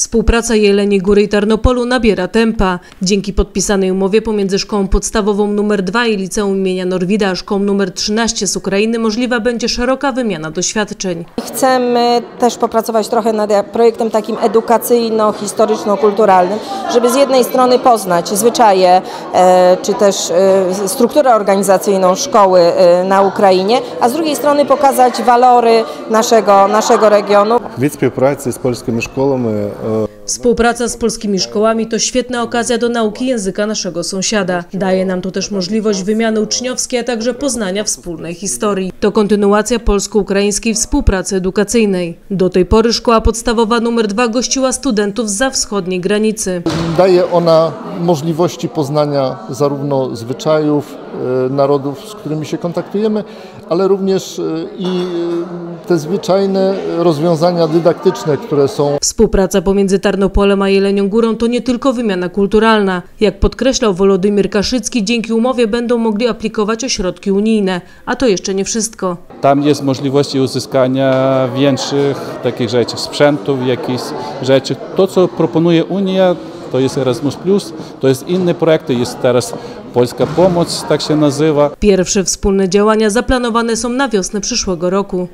Współpraca Jeleni Góry i Tarnopolu nabiera tempa. Dzięki podpisanej umowie pomiędzy Szkołą Podstawową nr 2 i Liceum imienia Norwida a Szkołą nr 13 z Ukrainy możliwa będzie szeroka wymiana doświadczeń. Chcemy też popracować trochę nad projektem takim edukacyjno-historyczno-kulturalnym, żeby z jednej strony poznać zwyczaje e, czy też e, strukturę organizacyjną szkoły e, na Ukrainie, a z drugiej strony pokazać walory naszego, naszego regionu. Від співпраці з польськими школами е, Współpraca z polskimi szkołami to świetna okazja do nauki języka naszego sąsiada. Daje nam to też możliwość wymiany uczniowskiej, a także poznania wspólnej historii. To kontynuacja polsko-ukraińskiej współpracy edukacyjnej. Do tej pory szkoła podstawowa nr 2 gościła studentów za wschodniej granicy. Daje ona możliwości poznania zarówno zwyczajów e, narodów, z którymi się kontaktujemy, ale również e, i e, te zwyczajne rozwiązania dydaktyczne, które są Współpraca pomiędzy Tarnopolem a Jelenią Górą to nie tylko wymiana kulturalna. Jak podkreślał Wolodymyr Kaszycki, dzięki umowie będą mogli aplikować o środki unijne. A to jeszcze nie wszystko. Tam jest możliwość uzyskania większych takich rzeczy, sprzętów, jakichś rzeczy. To, co proponuje Unia, to jest Erasmus+, to jest inne projekty, jest teraz Polska Pomoc, tak się nazywa. Pierwsze wspólne działania zaplanowane są na wiosnę przyszłego roku.